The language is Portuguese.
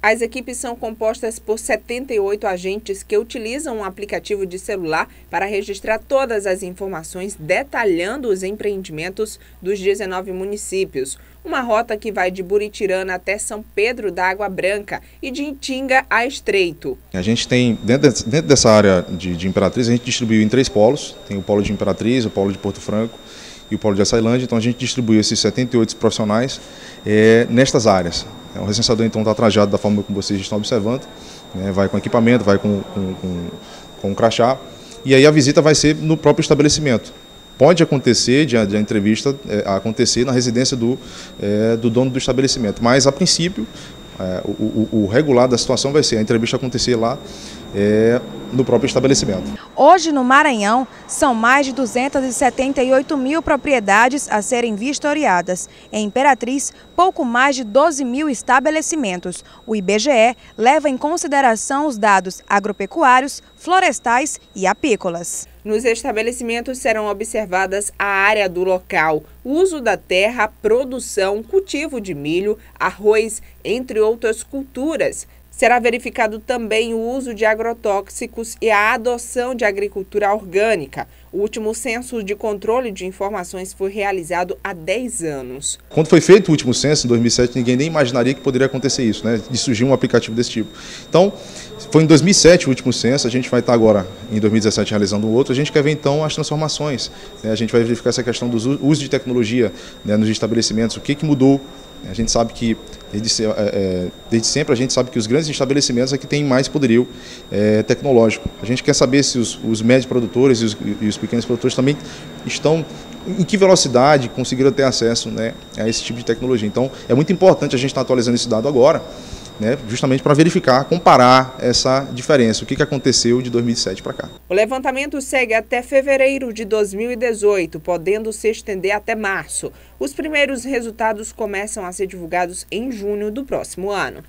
As equipes são compostas por 78 agentes que utilizam um aplicativo de celular para registrar todas as informações, detalhando os empreendimentos dos 19 municípios. Uma rota que vai de Buritirana até São Pedro da Água Branca e de Itinga a Estreito. A gente tem, dentro, dessa área de, de Imperatriz, a gente distribuiu em três polos. Tem o polo de Imperatriz, o polo de Porto Franco e o polo de Açailândia. Então a gente distribuiu esses 78 profissionais é, nestas áreas. O recenseador então está trajado da forma como vocês estão observando, né, vai com equipamento, vai com, com, com, com um crachá, e aí a visita vai ser no próprio estabelecimento. Pode acontecer de a, de a entrevista é, acontecer na residência do, é, do dono do estabelecimento, mas a princípio é, o, o, o, regular da situação vai ser a entrevista acontecer lá é, no próprio estabelecimento. Hoje, no Maranhão, são mais de 278 mil propriedades a serem vistoriadas. Em Imperatriz, pouco mais de 12 mil estabelecimentos. O IBGE leva em consideração os dados agropecuários, florestais e apícolas. Nos estabelecimentos serão observadas a área do local, uso da terra, produção, cultivo de milho, arroz, entre outras culturas. Será verificado também o uso de agrotóxicos e a adoção de agricultura orgânica. O último censo de controle de informações foi realizado há 10 anos. Quando foi feito o último censo, em 2007, ninguém nem imaginaria que poderia acontecer isso, né? de surgir um aplicativo desse tipo. Então, foi em 2007 o último censo, a gente vai estar agora, em 2017, realizando o outro. A gente quer ver, então, as transformações. Né? A gente vai verificar essa questão do uso de tecnologia né, nos estabelecimentos, o que, que mudou a gente sabe que, desde, é, desde, sempre, a gente sabe que os grandes estabelecimentos é que têm mais poderio é, tecnológico. A gente quer saber se os, os médios produtores e os, e os, pequenos produtores também estão, em que velocidade conseguiram ter acesso né, a esse tipo de tecnologia. Então, é muito importante a gente estar atualizando esse dado agora, né, justamente para verificar, comparar essa diferença, o que, que aconteceu de 2007 para cá. O levantamento segue até fevereiro de 2018, podendo se estender até março. Os primeiros resultados começam a ser divulgados em junho do próximo ano.